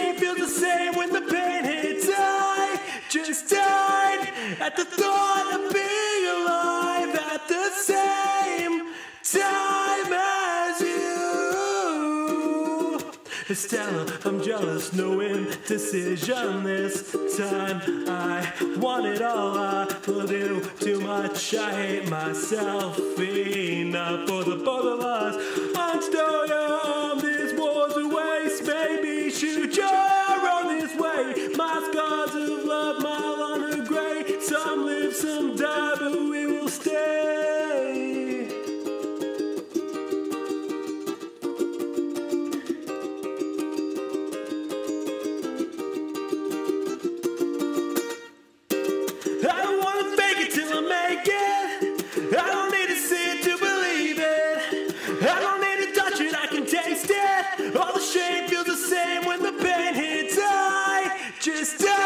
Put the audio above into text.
can't feel the same when the pain hits. I just died at the thought of being alive at the same time as you. Estella, I'm jealous, no indecision this time. I want it all, I will do too much. I hate myself enough for the both of us. I'm still young. Love, mile on a gray. Some live, some die, but we will stay. I don't wanna fake it till I make it. I don't need to see it to believe it. I don't need to touch it, I can taste it. All the shame feels the same when the pain hits. I just die.